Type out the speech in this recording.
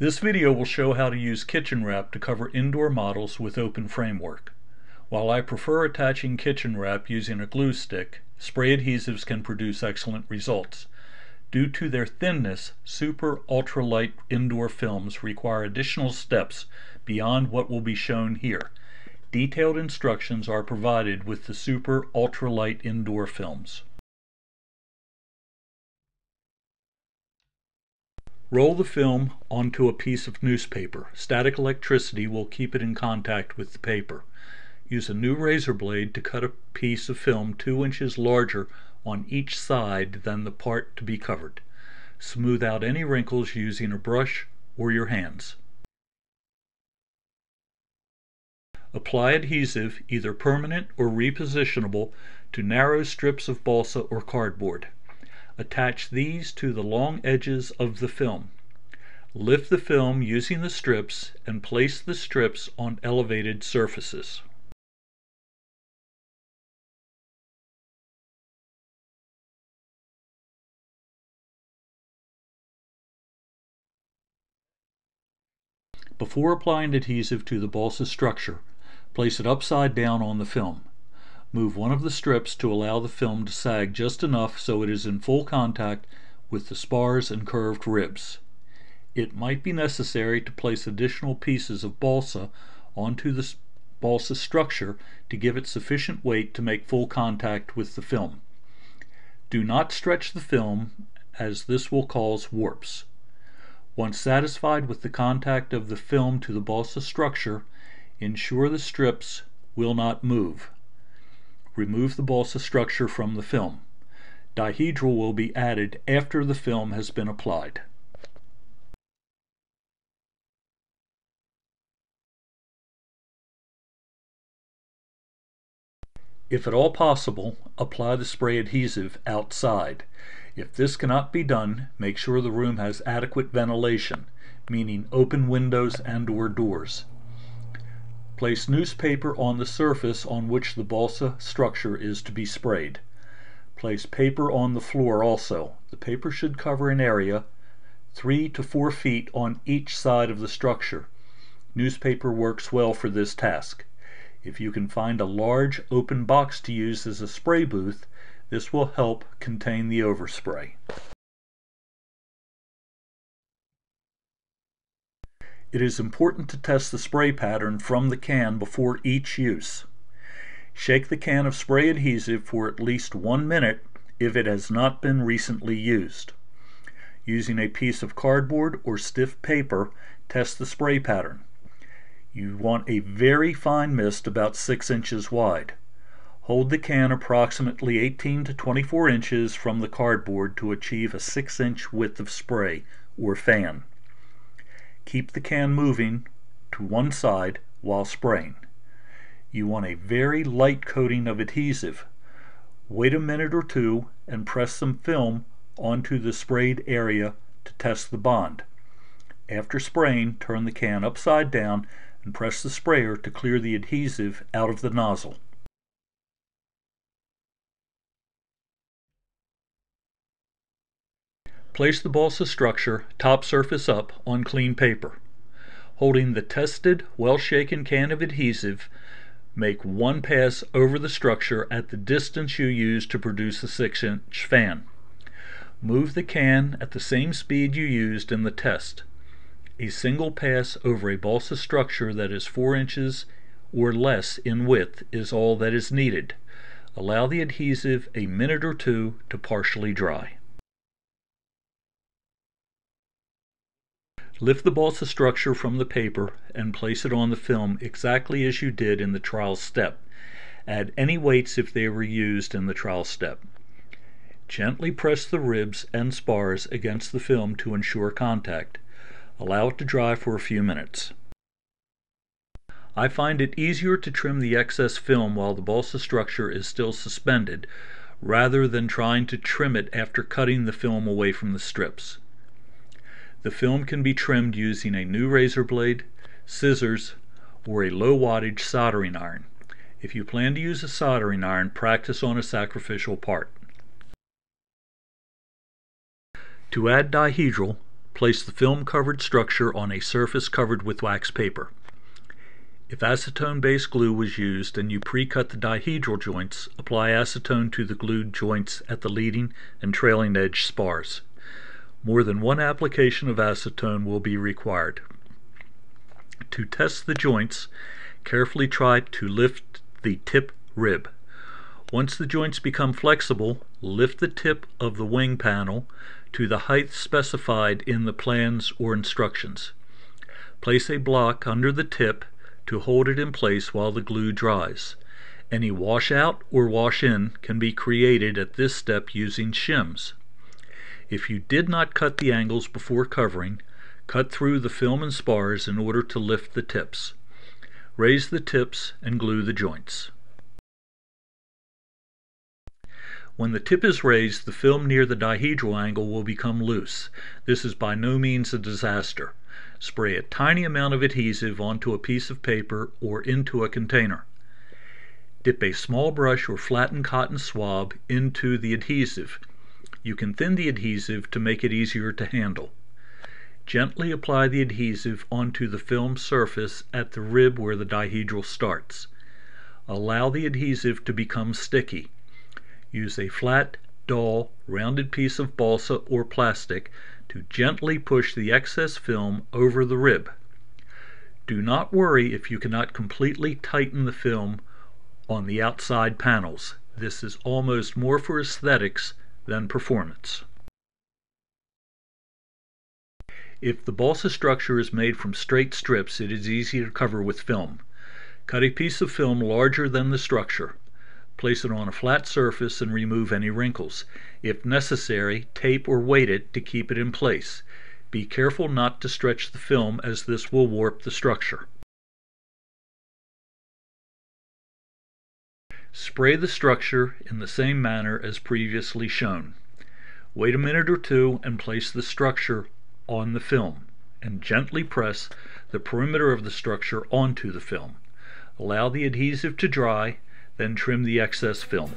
This video will show how to use kitchen wrap to cover indoor models with open framework. While I prefer attaching kitchen wrap using a glue stick, spray adhesives can produce excellent results. Due to their thinness, super ultralight indoor films require additional steps beyond what will be shown here. Detailed instructions are provided with the super ultralight indoor films. Roll the film onto a piece of newspaper. Static electricity will keep it in contact with the paper. Use a new razor blade to cut a piece of film 2 inches larger on each side than the part to be covered. Smooth out any wrinkles using a brush or your hands. Apply adhesive, either permanent or repositionable, to narrow strips of balsa or cardboard. Attach these to the long edges of the film. Lift the film using the strips and place the strips on elevated surfaces. Before applying adhesive to the balsa structure, place it upside down on the film. Move one of the strips to allow the film to sag just enough so it is in full contact with the spars and curved ribs. It might be necessary to place additional pieces of balsa onto the balsa structure to give it sufficient weight to make full contact with the film. Do not stretch the film as this will cause warps. Once satisfied with the contact of the film to the balsa structure, ensure the strips will not move. Remove the balsa structure from the film. Dihedral will be added after the film has been applied. If at all possible, apply the spray adhesive outside. If this cannot be done, make sure the room has adequate ventilation, meaning open windows and or doors. Place newspaper on the surface on which the balsa structure is to be sprayed. Place paper on the floor also. The paper should cover an area 3 to 4 feet on each side of the structure. Newspaper works well for this task. If you can find a large open box to use as a spray booth, this will help contain the overspray. It is important to test the spray pattern from the can before each use. Shake the can of spray adhesive for at least one minute if it has not been recently used. Using a piece of cardboard or stiff paper, test the spray pattern. You want a very fine mist about 6 inches wide. Hold the can approximately 18 to 24 inches from the cardboard to achieve a 6 inch width of spray or fan. Keep the can moving to one side while spraying. You want a very light coating of adhesive. Wait a minute or two and press some film onto the sprayed area to test the bond. After spraying, turn the can upside down and press the sprayer to clear the adhesive out of the nozzle. Place the balsa structure, top surface up, on clean paper. Holding the tested, well shaken can of adhesive, make one pass over the structure at the distance you used to produce the 6 inch fan. Move the can at the same speed you used in the test. A single pass over a balsa structure that is 4 inches or less in width is all that is needed. Allow the adhesive a minute or two to partially dry. Lift the balsa structure from the paper and place it on the film exactly as you did in the trial step. Add any weights if they were used in the trial step. Gently press the ribs and spars against the film to ensure contact. Allow it to dry for a few minutes. I find it easier to trim the excess film while the balsa structure is still suspended rather than trying to trim it after cutting the film away from the strips. The film can be trimmed using a new razor blade, scissors, or a low wattage soldering iron. If you plan to use a soldering iron, practice on a sacrificial part. To add dihedral, place the film covered structure on a surface covered with wax paper. If acetone based glue was used and you pre-cut the dihedral joints, apply acetone to the glued joints at the leading and trailing edge spars. More than one application of acetone will be required. To test the joints, carefully try to lift the tip rib. Once the joints become flexible, lift the tip of the wing panel to the height specified in the plans or instructions. Place a block under the tip to hold it in place while the glue dries. Any washout or wash in can be created at this step using shims. If you did not cut the angles before covering, cut through the film and spars in order to lift the tips. Raise the tips and glue the joints. When the tip is raised, the film near the dihedral angle will become loose. This is by no means a disaster. Spray a tiny amount of adhesive onto a piece of paper or into a container. Dip a small brush or flattened cotton swab into the adhesive. You can thin the adhesive to make it easier to handle. Gently apply the adhesive onto the film surface at the rib where the dihedral starts. Allow the adhesive to become sticky. Use a flat, dull, rounded piece of balsa or plastic to gently push the excess film over the rib. Do not worry if you cannot completely tighten the film on the outside panels. This is almost more for aesthetics than performance. If the balsa structure is made from straight strips, it is easy to cover with film. Cut a piece of film larger than the structure. Place it on a flat surface and remove any wrinkles. If necessary, tape or weight it to keep it in place. Be careful not to stretch the film as this will warp the structure. Spray the structure in the same manner as previously shown. Wait a minute or two and place the structure on the film and gently press the perimeter of the structure onto the film. Allow the adhesive to dry then trim the excess film.